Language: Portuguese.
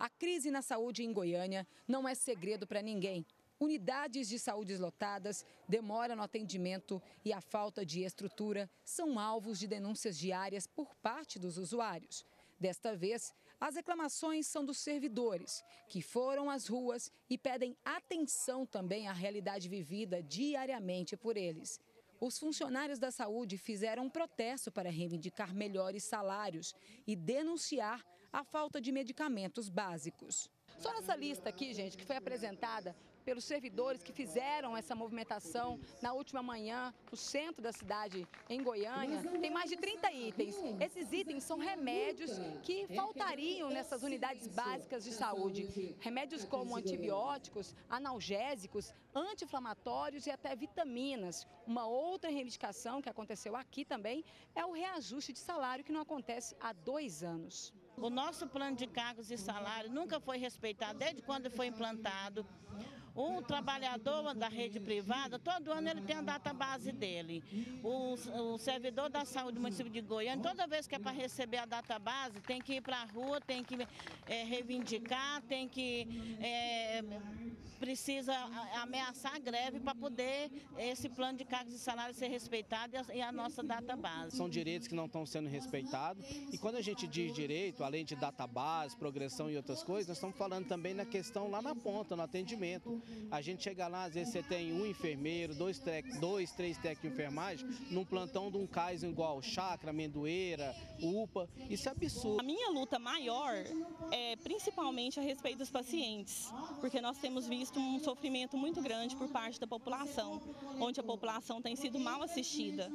A crise na saúde em Goiânia não é segredo para ninguém. Unidades de saúde lotadas, demora no atendimento e a falta de estrutura são alvos de denúncias diárias por parte dos usuários. Desta vez, as reclamações são dos servidores, que foram às ruas e pedem atenção também à realidade vivida diariamente por eles. Os funcionários da saúde fizeram um protesto para reivindicar melhores salários e denunciar a falta de medicamentos básicos. Só nessa lista aqui, gente, que foi apresentada pelos servidores que fizeram essa movimentação na última manhã no centro da cidade, em Goiânia, tem mais de 30 itens. Esses itens são remédios que faltariam nessas unidades básicas de saúde. Remédios como antibióticos, analgésicos, anti-inflamatórios e até vitaminas. Uma outra reivindicação que aconteceu aqui também é o reajuste de salário que não acontece há dois anos. O nosso plano de cargos e salário nunca foi respeitado desde quando foi implantado. Um trabalhador da rede privada, todo ano ele tem a data base dele. O, o servidor da saúde do município de Goiânia, toda vez que é para receber a data base, tem que ir para a rua, tem que é, reivindicar, tem que é, precisa ameaçar a greve para poder esse plano de cargos e salário ser respeitado e a nossa data base. São direitos que não estão sendo respeitados e quando a gente diz direito, além de data base, progressão e outras coisas, nós estamos falando também na questão lá na ponta, no atendimento. A gente chega lá, às vezes você tem um enfermeiro, dois, dois três técnicos de enfermagem, num plantão de um cais igual chácara, amendoeira, UPA, isso é absurdo. A minha luta maior é principalmente a respeito dos pacientes, porque nós temos visto um sofrimento muito grande por parte da população, onde a população tem sido mal assistida.